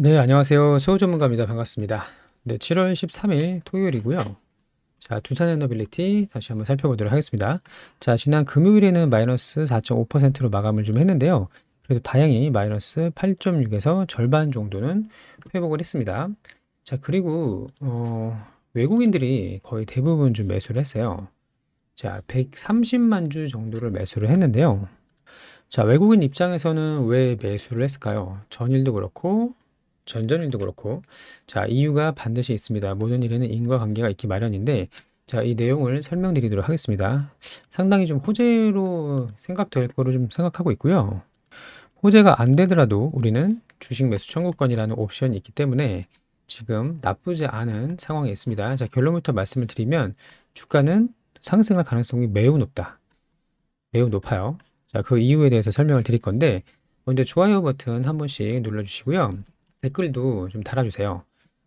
네, 안녕하세요. 수호 전문가입니다. 반갑습니다. 네, 7월 13일 토요일이고요. 자, 두산 에너빌리티 다시 한번 살펴보도록 하겠습니다. 자, 지난 금요일에는 마이너스 4.5%로 마감을 좀 했는데요. 그래도 다행히 마이너스 8.6에서 절반 정도는 회복을 했습니다. 자, 그리고 어, 외국인들이 거의 대부분 좀 매수를 했어요. 자, 130만 주 정도를 매수를 했는데요. 자, 외국인 입장에서는 왜 매수를 했을까요? 전일도 그렇고 전전일도 그렇고 자 이유가 반드시 있습니다. 모든 일에는 인과관계가 있기 마련인데 자 이 내용을 설명드리도록 하겠습니다. 상당히 좀 호재로 생각될 거로 좀 생각하고 있고요. 호재가 안 되더라도 우리는 주식 매수 청구권이라는 옵션이 있기 때문에 지금 나쁘지 않은 상황에 있습니다. 자 결론부터 말씀을 드리면 주가는 상승할 가능성이 매우 높다. 매우 높아요. 자 그 이유에 대해서 설명을 드릴 건데 먼저 좋아요 버튼 한 번씩 눌러주시고요. 댓글도 좀 달아주세요.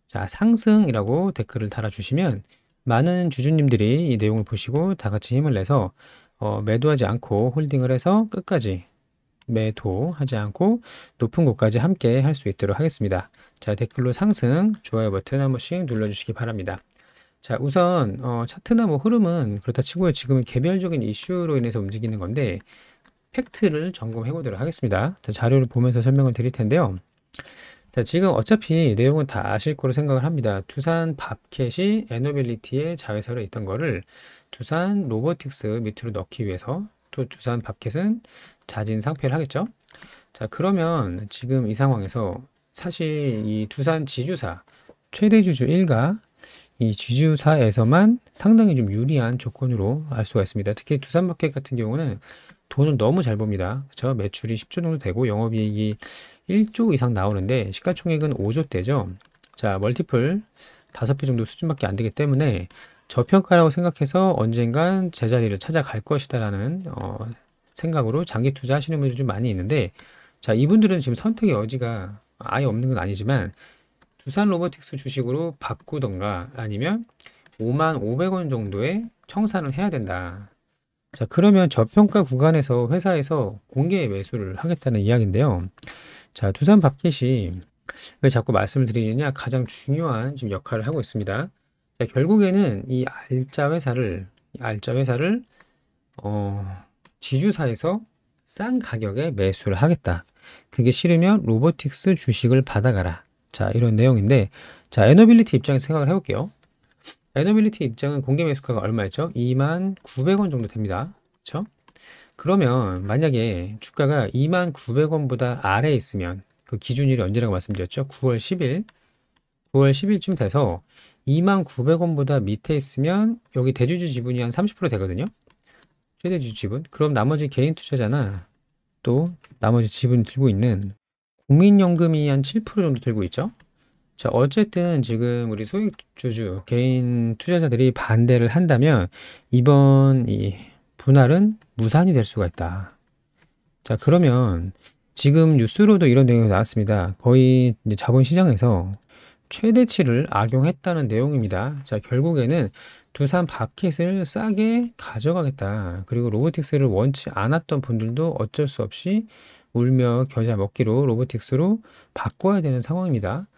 자, 상승이라고 댓글을 달아주시면 많은 주주님들이 이 내용을 보시고 다 같이 힘을 내서 어, 매도하지 않고 홀딩을 해서 끝까지 매도하지 않고 높은 곳까지 함께 할 수 있도록 하겠습니다. 자, 댓글로 상승, 좋아요 버튼 한 번씩 눌러주시기 바랍니다. 자, 우선 어, 차트나 뭐 흐름은 그렇다 치고요. 지금은 개별적인 이슈로 인해서 움직이는 건데 팩트를 점검해 보도록 하겠습니다. 자, 자료를 보면서 설명을 드릴 텐데요. 자, 지금 어차피 내용은 다 아실 거로 생각을 합니다. 두산 밥캣이 에너빌리티의 자회사로 있던 거를 두산 로보틱스 밑으로 넣기 위해서 또 두산 밥캣은 자진 상폐를 하겠죠. 자, 그러면 지금 이 상황에서 사실 이 두산 지주사 최대 주주 1가 이 지주사에서만 상당히 좀 유리한 조건으로 알 수가 있습니다. 특히 두산 마켓 같은 경우는 돈을 너무 잘 봅니다. 그렇죠? 매출이 10조 정도 되고 영업이익이 1조 이상 나오는데 시가총액은 5조 대죠. 자, 멀티플 5배 정도 수준밖에 안 되기 때문에 저평가라고 생각해서 언젠간 제자리를 찾아갈 것이다라는 어, 생각으로 장기 투자하시는 분들이 좀 많이 있는데 자, 이분들은 지금 선택의 여지가 아예 없는 건 아니지만 두산 로보틱스 주식으로 바꾸던가 아니면 5만 500원 정도의 청산을 해야 된다. 자, 그러면 저평가 구간에서 회사에서 공개 매수를 하겠다는 이야기인데요. 자, 두산 밥켓이 왜 자꾸 말씀을 드리느냐 가장 중요한 지금 역할을 하고 있습니다. 자, 결국에는 이 알짜 회사를 이 알짜 회사를 어, 지주사에서 싼 가격에 매수를 하겠다. 그게 싫으면 로보틱스 주식을 받아가라. 자, 이런 내용인데 자, 에너빌리티 입장에서 생각을 해볼게요. 에너빌리티 입장은 공개 매수가가 얼마였죠? 2만 900원 정도 됩니다. 그렇죠? 그러면 만약에 주가가 2만 900원보다 아래에 있으면 그 기준일이 언제라고 말씀드렸죠? 9월 10일 9월 10일쯤 돼서 2만 900원보다 밑에 있으면 여기 대주주 지분이 한 30% 되거든요. 최대주주 지분. 그럼 나머지 개인 투자자나 또 나머지 지분 들고 있는 국민연금이 한 7% 정도 들고 있죠. 자, 어쨌든 지금 우리 소액주주, 개인 투자자들이 반대를 한다면 이번 이 분할은 무산이 될 수가 있다. 자, 그러면 지금 뉴스로도 이런 내용이 나왔습니다. 거의 자본시장에서 최대치를 악용했다는 내용입니다. 자, 결국에는 두산 바켓을 싸게 가져가겠다. 그리고 로보틱스를 원치 않았던 분들도 어쩔 수 없이 울며 겨자 먹기로 로보틱스로 바꿔야 되는 상황입니다.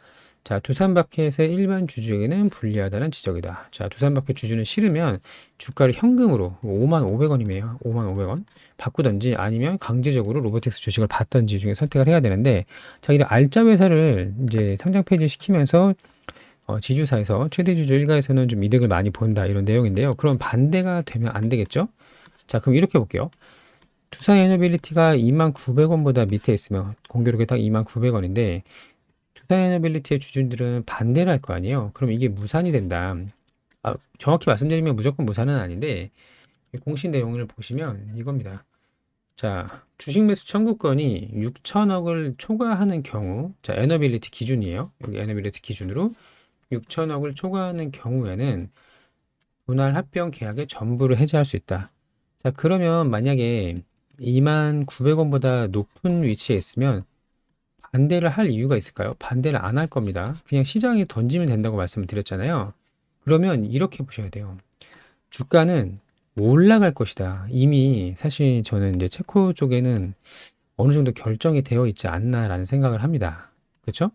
자, 두산마켓의 일반 주주에게는 불리하다는 지적이다. 자, 두산마켓 주주는 싫으면 주가를 현금으로 5만 500원이면 5만 500원 바꾸든지 아니면 강제적으로 로보틱스 주식을 받든지 중에 선택을 해야 되는데 자기를 알짜 회사를 이제 상장 폐지 시키면서 어, 지주사에서 최대 주주 일가에서는 좀 이득을 많이 본다 이런 내용인데요. 그럼 반대가 되면 안 되겠죠? 자, 그럼 이렇게 볼게요. 두산 에너빌리티가 2만 900원보다 밑에 있으면 공교롭게 딱 2만 900원인데 에너빌리티의 주주들은 반대를 할 거 아니에요. 그럼 이게 무산이 된다. 아, 정확히 말씀드리면 무조건 무산은 아닌데 공시 내용을 보시면 이겁니다. 자, 주식 매수 청구권이 6천억을 초과하는 경우, 자, 에너빌리티 기준이에요. 여기 에너빌리티 기준으로 6천억을 초과하는 경우에는 분할 합병 계약의 전부를 해지할 수 있다. 자, 그러면 만약에 2만 900원보다 높은 위치에 있으면 반대를 할 이유가 있을까요? 반대를 안 할 겁니다. 그냥 시장에 던지면 된다고 말씀을 드렸잖아요. 그러면 이렇게 보셔야 돼요. 주가는 올라갈 것이다. 이미 사실 저는 이제 체코 쪽에는 어느 정도 결정이 되어 있지 않나라는 생각을 합니다. 그렇죠?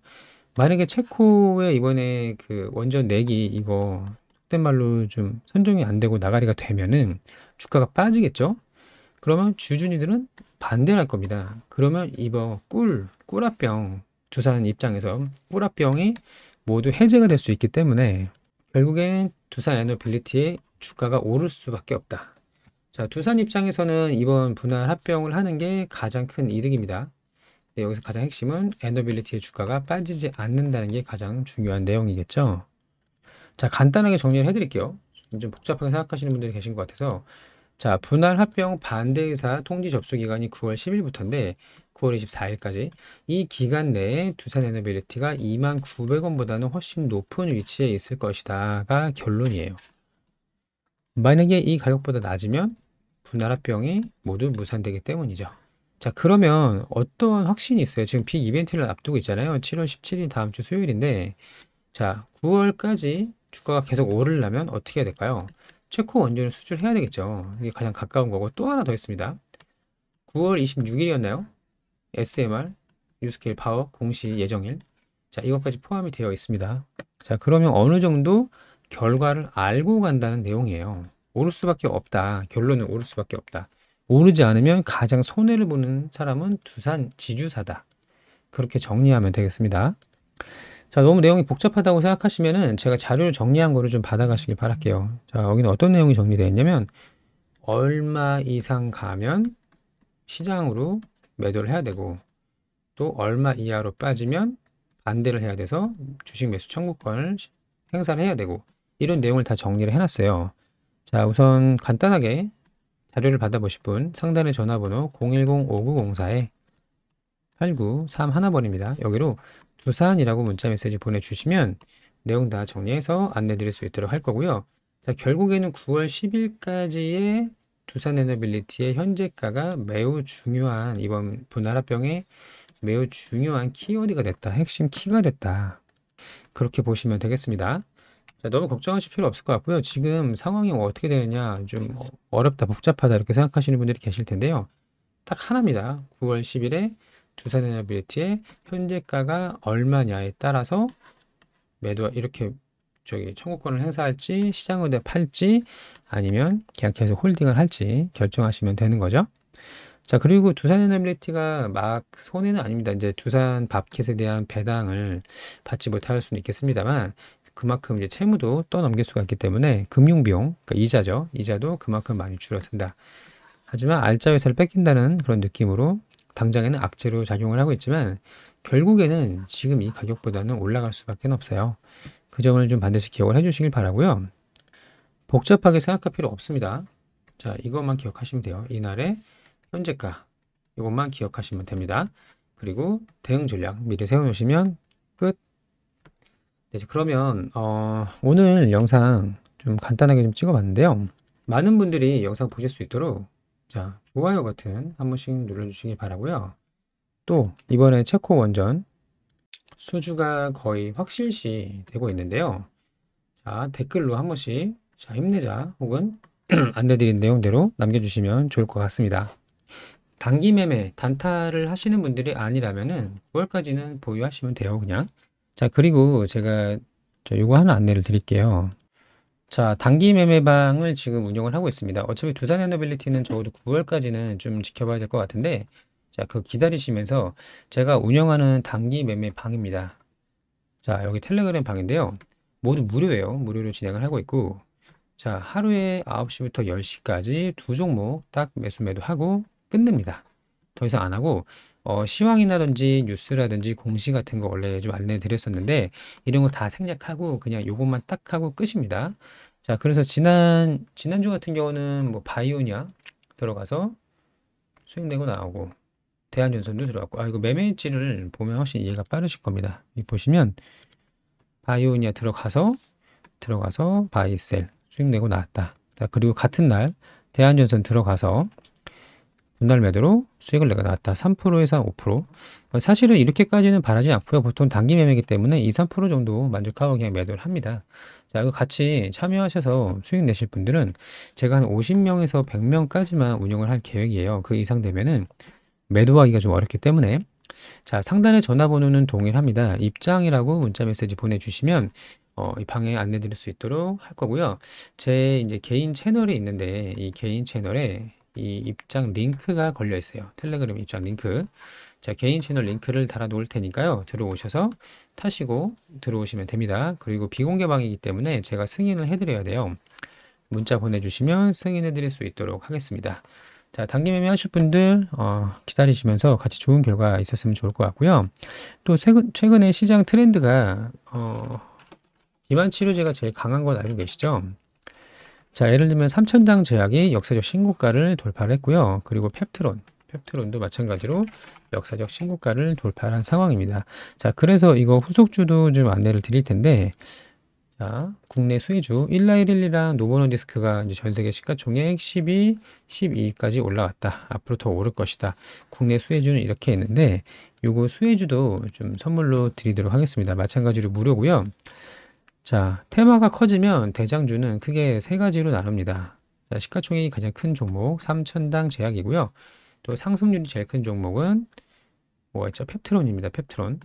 만약에 체코의 이번에 그 원전 내기 이거 속된 말로 좀 선정이 안 되고 나가리가 되면은 주가가 빠지겠죠? 그러면 주주니들은 반대할 겁니다. 그러면 이번 꿀, 꿀합병 두산 입장에서 꿀합병이 모두 해제가 될 수 있기 때문에 결국엔 두산 에너빌리티의 주가가 오를 수밖에 없다. 자, 두산 입장에서는 이번 분할 합병을 하는 게 가장 큰 이득입니다. 네, 여기서 가장 핵심은 에너빌리티의 주가가 빠지지 않는다는 게 가장 중요한 내용이겠죠. 자, 간단하게 정리를 해드릴게요. 좀 복잡하게 생각하시는 분들이 계신 것 같아서 자, 분할 합병 반대 의사 통지 접수 기간이 9월 10일부터인데 9월 24일까지 이 기간 내에 두산 에너빌리티가 2만 900원보다는 훨씬 높은 위치에 있을 것이다가 결론이에요. 만약에 이 가격보다 낮으면 분할 합병이 모두 무산되기 때문이죠. 자, 그러면 어떤 확신이 있어요? 지금 빅 이벤트를 앞두고 있잖아요. 7월 17일 다음 주 수요일인데, 자, 9월까지 주가가 계속 오르려면 어떻게 해야 될까요? 체코 원전을 수출해야 되겠죠. 이게 가장 가까운 거고, 또 하나 더 있습니다. 9월 26일이었나요? SMR, 뉴스케일 파워 공시 예정일. 자, 이것까지 포함이 되어 있습니다. 자, 그러면 어느 정도 결과를 알고 간다는 내용이에요. 오를 수밖에 없다. 결론은 오를 수밖에 없다. 오르지 않으면 가장 손해를 보는 사람은 두산 지주사다. 그렇게 정리하면 되겠습니다. 자, 너무 내용이 복잡하다고 생각하시면은 제가 자료를 정리한 거를 좀 받아가시길 바랄게요. 자, 여기는 어떤 내용이 정리되어 있냐면 얼마 이상 가면 시장으로 매도를 해야 되고 또 얼마 이하로 빠지면 반대를 해야 돼서 주식 매수 청구권을 행사를 해야 되고 이런 내용을 다 정리를 해놨어요. 자, 우선 간단하게 자료를 받아보실 분 상단의 전화번호 010-5904에 8931번입니다. 여기로 두산이라고 문자 메시지 보내주시면 내용 다 정리해서 안내 드릴 수 있도록 할 거고요. 자, 결국에는 9월 10일까지의 두산 에너빌리티의 현재가가 매우 중요한 이번 분할합병의 매우 중요한 키워드가 됐다. 핵심 키가 됐다. 그렇게 보시면 되겠습니다. 자, 너무 걱정하실 필요 없을 것 같고요. 지금 상황이 어떻게 되느냐 좀 어렵다, 복잡하다 이렇게 생각하시는 분들이 계실 텐데요. 딱 하나입니다. 9월 10일에 두산에너빌리티의 현재가가 얼마냐에 따라서 매도 이렇게 저기 청구권을 행사할지 시장으로 팔지 아니면 계약해서 홀딩을 할지 결정하시면 되는 거죠. 자 그리고 두산 에너빌리티가 막 손해는 아닙니다. 이제 두산 밥켓에 대한 배당을 받지 못할 수는 있겠습니다만 그만큼 이제 채무도 떠넘길 수가 있기 때문에 금융비용, 그러니까 이자죠. 이자도 그만큼 많이 줄어든다. 하지만 알짜 회사를 뺏긴다는 그런 느낌으로 당장에는 악재로 작용을 하고 있지만 결국에는 지금 이 가격보다는 올라갈 수밖에 없어요. 그 점을 좀 반드시 기억을 해주시길 바라고요. 복잡하게 생각할 필요 없습니다. 자, 이것만 기억하시면 돼요. 이날의 현재가 이것만 기억하시면 됩니다. 그리고 대응 전략 미리 세워놓으시면 끝. 네, 그러면 어, 오늘 영상 좀 간단하게 좀 찍어봤는데요. 많은 분들이 영상 보실 수 있도록 자 좋아요 버튼 한 번씩 눌러주시기 바라고요. 또 이번에 체코 원전 수주가 거의 확실시 되고 있는데요. 자 댓글로 한 번씩 자 힘내자 혹은 안내드린 내용대로 남겨주시면 좋을 것 같습니다. 단기 매매 단타를 하시는 분들이 아니라면은 9월까지는 보유하시면 돼요 그냥 자 그리고 제가 저 요거 하나 안내를 드릴게요 자 단기 매매방을 지금 운영을 하고 있습니다. 어차피 두산 에너빌리티는 적어도 9월까지는 좀 지켜봐야 될 것 같은데 자 그 기다리시면서 제가 운영하는 단기 매매 방입니다. 자 여기 텔레그램 방인데요. 모두 무료예요. 무료로 진행을 하고 있고 자 하루에 9시부터 10시까지 두 종목 딱 매수 매도하고 끝냅니다. 더 이상 안 하고 어, 시황이라든지 뉴스라든지 공시 같은 거 원래 좀 안내 드렸었는데 이런 거 다 생략하고 그냥 요것만 딱 하고 끝입니다. 자, 그래서 지난 지난주 같은 경우는 뭐 바이오냐 들어가서 수익 내고 나오고 대한전선도 들어갔고 아 이거 매매일지를 보면 훨씬 이해가 빠르실 겁니다. 이 보시면 바이오니아 들어가서 들어가서 바이셀 수익 내고 나왔다. 자, 그리고 같은 날 대한전선 들어가서 분할 매도로 수익을 내가 나왔다. 3%에서 5%. 사실은 이렇게까지는 바라지 않고요. 보통 단기 매매이기 때문에 2, 3% 정도 만족하고 그냥 매도를 합니다. 자, 이거 같이 참여하셔서 수익 내실 분들은 제가 한 50명에서 100명까지만 운영을 할 계획이에요. 그 이상 되면은 매도하기가 좀 어렵기 때문에 자, 상단의 전화번호는 동일합니다. 입장이라고 문자 메시지 보내주시면 어, 이 방에 안내 드릴 수 있도록 할 거고요. 제 이제 개인 채널이 있는데 이 개인 채널에 이 입장 링크가 걸려 있어요. 텔레그램 입장 링크. 자, 개인 채널 링크를 달아 놓을 테니까요. 들어오셔서 타시고 들어오시면 됩니다. 그리고 비공개 방이기 때문에 제가 승인을 해드려야 돼요. 문자 보내주시면 승인해 드릴 수 있도록 하겠습니다. 자, 단기 매매 하실 분들 어, 기다리시면서 같이 좋은 결과 있었으면 좋을 것 같고요. 또 최근, 최근에 시장 트렌드가 어, 비만 치료제가 제일 강한 건 알고 계시죠? 자, 예를 들면 삼천당 제약이 역사적 신고가를 돌파를 했고요. 그리고 펩트론, 펩트론도 마찬가지로 역사적 신고가를 돌파한 상황입니다. 자, 그래서 이거 후속주도 좀 안내를 드릴 텐데, 자, 국내 수혜주 1라일일이랑 노보노 디스크가 이제 전 세계 시가총액 12, 12까지 올라왔다. 앞으로 더 오를 것이다. 국내 수혜주는 이렇게 했는데, 요거 수혜주도 좀 선물로 드리도록 하겠습니다. 마찬가지로 무료고요. 자, 테마가 커지면 대장주는 크게 세 가지로 나눕니다. 자, 시가총액이 가장 큰 종목 3천당 제약이고요. 또 상승률이 제일 큰 종목은 뭐가 있죠? 펩트론입니다. 펩트론.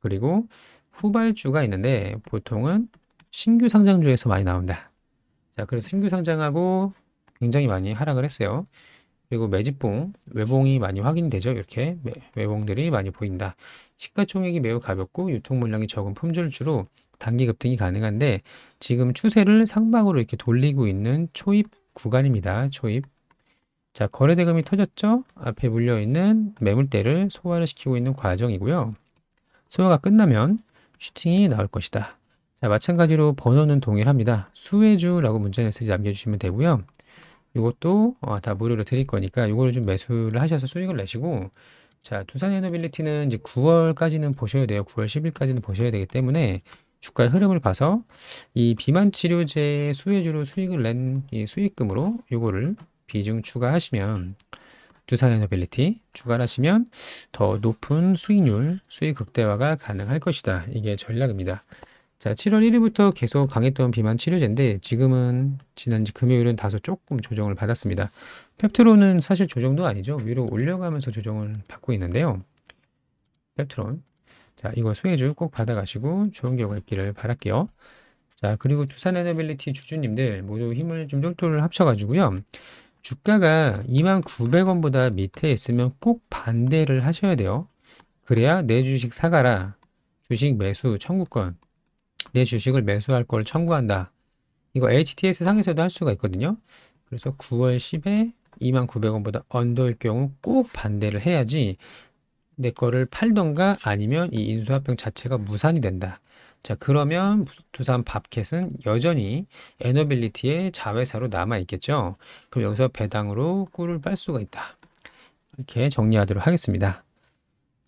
그리고 후발주가 있는데 보통은 신규 상장주에서 많이 나온다. 자, 그래서 신규 상장하고 굉장히 많이 하락을 했어요. 그리고 매집봉, 외봉이 많이 확인되죠. 이렇게 외봉들이 많이 보인다. 시가총액이 매우 가볍고 유통 물량이 적은 품절주로 단기 급등이 가능한데 지금 추세를 상방으로 이렇게 돌리고 있는 초입 구간입니다. 초입. 자, 거래대금이 터졌죠? 앞에 물려있는 매물대를 소화를 시키고 있는 과정이고요. 소화가 끝나면 슈팅이 나올 것이다. 자, 마찬가지로 번호는 동일합니다. 수혜주라고 문자 메시지 남겨주시면 되고요. 이것도 어, 다 무료로 드릴 거니까 이거를 좀 매수를 하셔서 수익을 내시고 자, 두산 에너빌리티는 이제 9월까지는 보셔야 돼요. 9월 10일까지는 보셔야 되기 때문에 주가의 흐름을 봐서 이 비만 치료제 수혜주로 수익을 낸 이 수익금으로 요거를 비중 추가하시면 두산에너빌리티 추가하시면 더 높은 수익률, 수익 극대화가 가능할 것이다. 이게 전략입니다. 자, 7월 1일부터 계속 강했던 비만 치료제인데 지금은 지난주 금요일은 다소 조금 조정을 받았습니다. 펩트론은 사실 조정도 아니죠. 위로 올려가면서 조정을 받고 있는데요. 펩트론 자, 이거 수혜주 꼭 받아가시고 좋은 결과 있기를 바랄게요. 자, 그리고 두산 에너빌리티 주주님들 모두 힘을 좀 똘똘 합쳐가지고요. 주가가 29,900원보다 밑에 있으면 꼭 반대를 하셔야 돼요. 그래야 내 주식 사가라. 주식 매수 청구권. 내 주식을 매수할 걸 청구한다. 이거 HTS 상에서도 할 수가 있거든요. 그래서 9월 10에 29,900원보다 언더일 경우 꼭 반대를 해야지 내 거를 팔던가 아니면 이 인수합병 자체가 무산이 된다. 자, 그러면 두산 밥켓은 여전히 에너빌리티의 자회사로 남아 있겠죠. 그럼 여기서 배당으로 꿀을 빨 수가 있다. 이렇게 정리하도록 하겠습니다.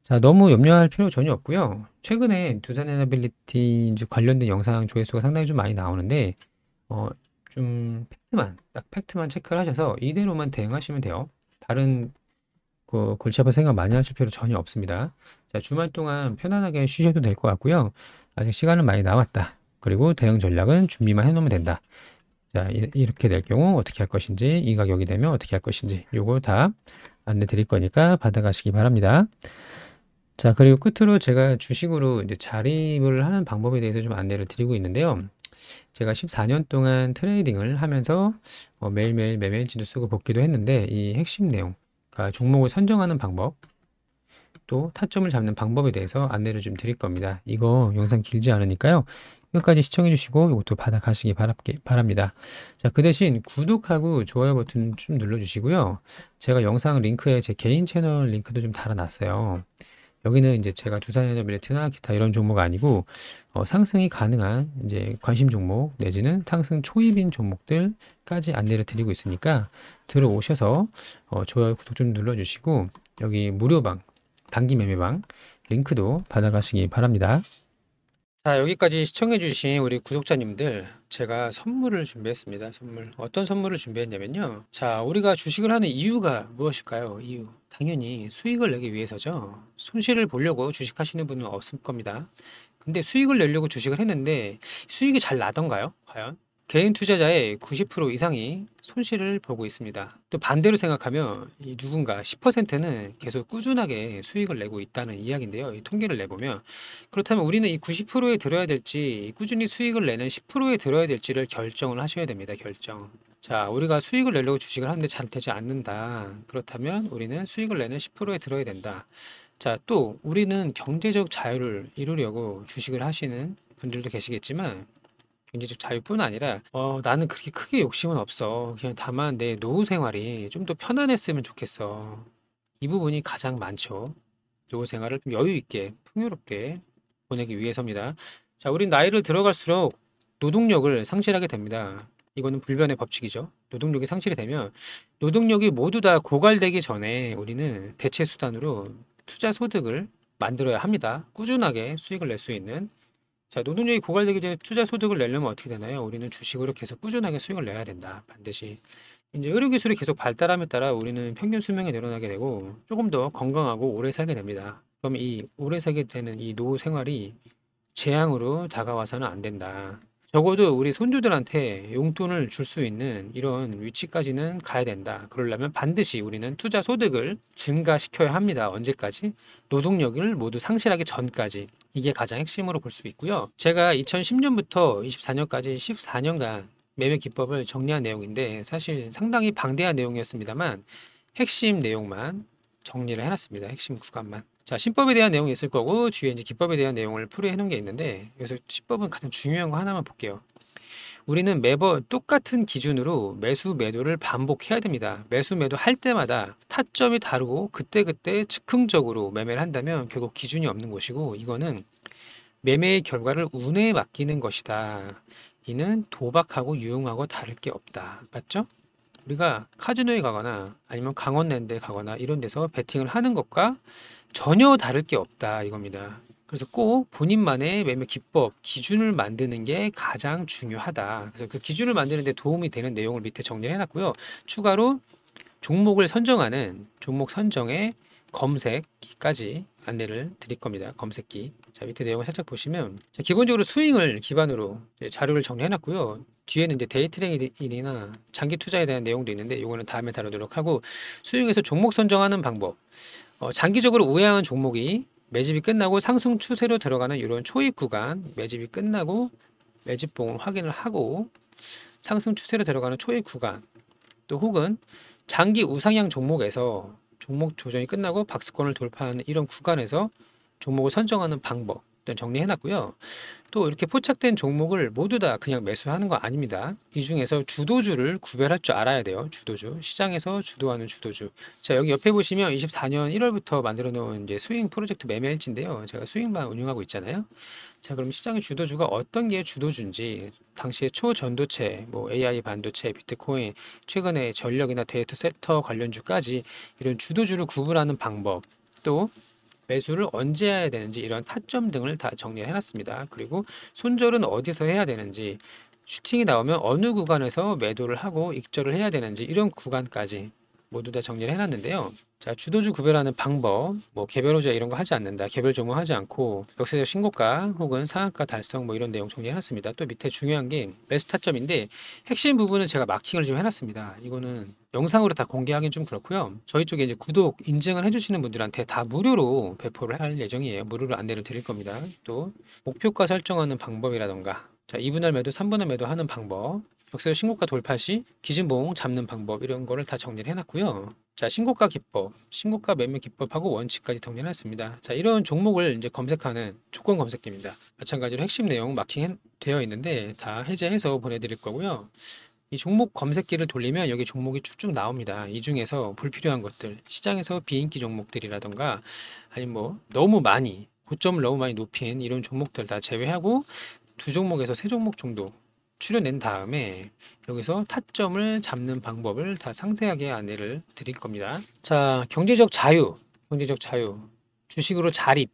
자, 너무 염려할 필요 전혀 없고요. 최근에 두산 에너빌리티 관련된 영상 조회수가 상당히 좀 많이 나오는데 어, 좀 팩트만 딱 팩트만 체크를 하셔서 이대로만 대응하시면 돼요. 다른 그 골치 아플 생각 많이 하실 필요 전혀 없습니다. 자, 주말 동안 편안하게 쉬셔도 될 것 같고요. 아직 시간은 많이 남았다. 그리고 대응 전략은 준비만 해놓으면 된다. 자, 이, 렇게될 경우 어떻게 할 것인지, 이 가격이 되면 어떻게 할 것인지, 요거 다 안내 드릴 거니까 받아가시기 바랍니다. 자, 그리고 끝으로 제가 주식으로 이제 자립을 하는 방법에 대해서 좀 안내를 드리고 있는데요. 제가 14년 동안 트레이딩을 하면서 어, 매일매일 매매일지도 쓰고 복기도 했는데 이 핵심 내용, 종목을 선정하는 방법, 또 타점을 잡는 방법에 대해서 안내를 좀 드릴 겁니다. 이거 영상 길지 않으니까요. 끝까지 시청해 주시고 이것도 받아가시기 바랍니다. 자, 그 대신 구독하고 좋아요 버튼 좀 눌러주시고요. 제가 영상 링크에 제 개인 채널 링크도 좀 달아놨어요. 여기는 이제 제가 두산에너빌리티나 기타 이런 종목 아니고 어, 상승이 가능한 이제 관심 종목 내지는 상승 초입인 종목들까지 안내를 드리고 있으니까 들어오셔서 어, 좋아요 구독 좀 눌러주시고 여기 무료방 단기 매매방 링크도 받아가시기 바랍니다. 자, 여기까지 시청해주신 우리 구독자님들, 제가 선물을 준비했습니다. 선물. 어떤 선물을 준비했냐면요. 자, 우리가 주식을 하는 이유가 무엇일까요? 이유. 당연히 수익을 내기 위해서죠. 손실을 보려고 주식하시는 분은 없을 겁니다. 근데 수익을 내려고 주식을 했는데 수익이 잘 나던가요? 과연? 개인 투자자의 90% 이상이 손실을 보고 있습니다. 또 반대로 생각하면 이 누군가 10%는 계속 꾸준하게 수익을 내고 있다는 이야기인데요. 이 통계를 내보면 그렇다면 우리는 이 90%에 들어야 될지 꾸준히 수익을 내는 10%에 들어야 될지를 결정을 하셔야 됩니다. 결정. 자, 우리가 수익을 내려고 주식을 하는데 잘 되지 않는다. 그렇다면 우리는 수익을 내는 10%에 들어야 된다. 자, 또 우리는 경제적 자유를 이루려고 주식을 하시는 분들도 계시겠지만 경제적 자유뿐 아니라 어, 나는 그렇게 크게 욕심은 없어. 그냥 다만 내 노후 생활이 좀 더 편안했으면 좋겠어. 이 부분이 가장 많죠. 노후 생활을 좀 여유 있게 풍요롭게 보내기 위해서입니다. 자, 우린 나이를 들어갈수록 노동력을 상실하게 됩니다. 이거는 불변의 법칙이죠. 노동력이 상실이 되면 노동력이 모두 다 고갈되기 전에 우리는 대체 수단으로 투자 소득을 만들어야 합니다. 꾸준하게 수익을 낼 수 있는 자, 노동력이 고갈되기 전에 투자 소득을 내려면 어떻게 되나요? 우리는 주식으로 계속 꾸준하게 수익을 내야 된다. 반드시. 이제 의료기술이 계속 발달함에 따라 우리는 평균 수명이 늘어나게 되고 조금 더 건강하고 오래 살게 됩니다. 그럼 이 오래 살게 되는 이 노후 생활이 재앙으로 다가와서는 안 된다. 적어도 우리 손주들한테 용돈을 줄 수 있는 이런 위치까지는 가야 된다. 그러려면 반드시 우리는 투자 소득을 증가시켜야 합니다. 언제까지? 노동력을 모두 상실하기 전까지. 이게 가장 핵심으로 볼 수 있고요. 제가 2010년부터 24년까지 14년간 매매 기법을 정리한 내용인데 사실 상당히 방대한 내용이었습니다만 핵심 내용만 정리를 해놨습니다. 핵심 구간만. 자, 신법에 대한 내용이 있을 거고 뒤에 이제 기법에 대한 내용을 풀이해 놓은 게 있는데 여기서 신법은 가장 중요한 거 하나만 볼게요. 우리는 매번 똑같은 기준으로 매수 매도를 반복해야 됩니다. 매수 매도 할 때마다 타점이 다르고 그때그때 즉흥적으로 매매를 한다면 결국 기준이 없는 것이고 이거는 매매의 결과를 운에 맡기는 것이다. 이는 도박하고 유용하고 다를 게 없다. 맞죠? 우리가 카지노에 가거나 아니면 강원랜드에 가거나 이런 데서 베팅을 하는 것과 전혀 다를 게 없다 이겁니다. 그래서 꼭 본인만의 매매 기법, 기준을 만드는 게 가장 중요하다. 그래서 그 기준을 만드는데 도움이 되는 내용을 밑에 정리해 놨고요. 추가로 종목을 선정하는 종목 선정의 검색기까지 안내를 드릴 겁니다. 검색기. 자, 밑에 내용을 살짝 보시면 자, 기본적으로 스윙을 기반으로 자료를 정리해 놨고요. 뒤에는 이제 데이 트레이딩이나 장기 투자에 대한 내용도 있는데 이거는 다음에 다루도록 하고 스윙에서 종목 선정하는 방법 어, 장기적으로 우량한 종목이 매집이 끝나고 상승 추세로 들어가는 이런 초입 구간 매집이 끝나고 매집봉을 확인을 하고 상승 추세로 들어가는 초입 구간 또 혹은 장기 우상향 종목에서 종목 조정이 끝나고 박스권을 돌파하는 이런 구간에서 종목을 선정하는 방법 일단 정리해 놨고요. 또 이렇게 포착된 종목을 모두 다 그냥 매수하는 거 아닙니다. 이 중에서 주도주를 구별할 줄 알아야 돼요. 주도주. 시장에서 주도하는 주도주. 자, 여기 옆에 보시면 24년 1월부터 만들어 놓은 이제 스윙 프로젝트 매매 일지인데요. 제가 스윙만 운영하고 있잖아요. 자, 그럼 시장의 주도주가 어떤 게 주도주인지 당시에 초전도체, 뭐 AI 반도체, 비트코인, 최근에 전력이나 데이터 센터 관련주까지 이런 주도주를 구분하는 방법 또 매수를 언제 해야 되는지 이런 타점 등을 다 정리해 놨습니다. 그리고 손절은 어디서 해야 되는지 슈팅이 나오면 어느 구간에서 매도를 하고 익절을 해야 되는지 이런 구간까지 모두 다 정리를 해놨는데요. 자, 주도주 구별하는 방법, 뭐 개별 호재 이런 거 하지 않는다. 개별 종목 하지 않고 역세적 신고가 혹은 상한가 달성 뭐 이런 내용 정리해놨습니다. 또 밑에 중요한 게 매수 타점인데 핵심 부분은 제가 마킹을 좀 해놨습니다. 이거는 영상으로 다 공개하기는 좀 그렇고요. 저희 쪽에 이제 구독 인증을 해주시는 분들한테 다 무료로 배포를 할 예정이에요. 무료로 안내를 드릴 겁니다. 또 목표가 설정하는 방법이라던가 자, 2분할 매도, 3분할 매도 하는 방법, 역세적 신고가 돌파 시 기준봉 잡는 방법 이런 거를 다 정리를 해놨고요. 자, 신고가 기법, 신고가 매매 기법하고 원칙까지 정리해놨습니다. 자, 이런 종목을 이제 검색하는 조건 검색기입니다. 마찬가지로 핵심 내용 마킹 되어 있는데 다 해제해서 보내드릴 거고요. 이 종목 검색기를 돌리면 여기 종목이 쭉쭉 나옵니다. 이 중에서 불필요한 것들, 시장에서 비인기 종목들이라던가 아니면 뭐 너무 많이 고점을 너무 많이 높인 이런 종목들 다 제외하고 두 종목에서 세 종목 정도 추려낸 다음에 여기서 타점을 잡는 방법을 다 상세하게 안내를 드릴 겁니다. 자, 경제적 자유, 경제적 자유, 주식으로 자립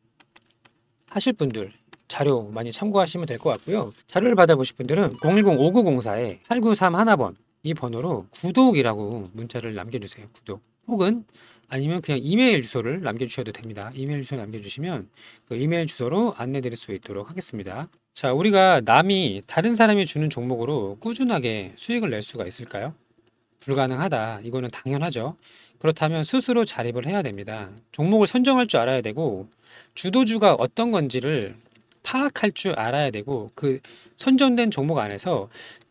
하실 분들 자료 많이 참고하시면 될 것 같고요. 자료를 받아보실 분들은 010-5904에 8931번 이 번호로 구독이라고 문자를 남겨주세요. 구독. 혹은 아니면 그냥 이메일 주소를 남겨주셔도 됩니다. 이메일 주소 남겨주시면 그 이메일 주소로 안내드릴 수 있도록 하겠습니다. 자, 우리가 남이 다른 사람이 주는 종목으로 꾸준하게 수익을 낼 수가 있을까요? 불가능하다. 이거는 당연하죠. 그렇다면 스스로 자립을 해야 됩니다. 종목을 선정할 줄 알아야 되고 주도주가 어떤 건지를 파악할 줄 알아야 되고 그 선정된 종목 안에서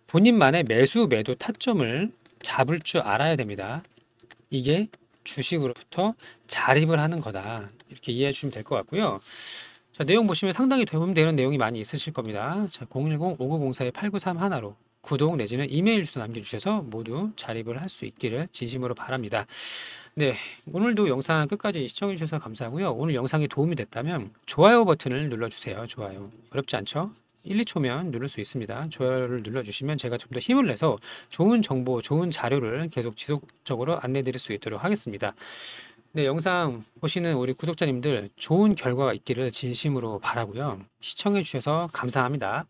본인만의 매수 매도 타점을 잡을 줄 알아야 됩니다. 이게 주식으로부터 자립을 하는 거다. 이렇게 이해해 주시면 될 것 같고요. 자, 내용 보시면 상당히 도움되는 내용이 많이 있으실 겁니다. 자, 010-5904-8931 하나로 구독 내지는 이메일 주소 남겨주셔서 모두 자립을 할 수 있기를 진심으로 바랍니다. 네, 오늘도 영상 끝까지 시청해 주셔서 감사하고요. 오늘 영상이 도움이 됐다면 좋아요 버튼을 눌러주세요. 좋아요. 어렵지 않죠? 1, 2초면 누를 수 있습니다. 좋아요를 눌러주시면 제가 좀 더 힘을 내서 좋은 정보, 좋은 자료를 계속 지속적으로 안내 드릴 수 있도록 하겠습니다. 네, 영상 보시는 우리 구독자님들 좋은 결과가 있기를 진심으로 바라고요. 시청해 주셔서 감사합니다.